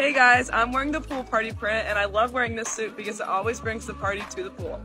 Hey guys, I'm wearing the pool party print and I love wearing this suit because it always brings the party to the pool.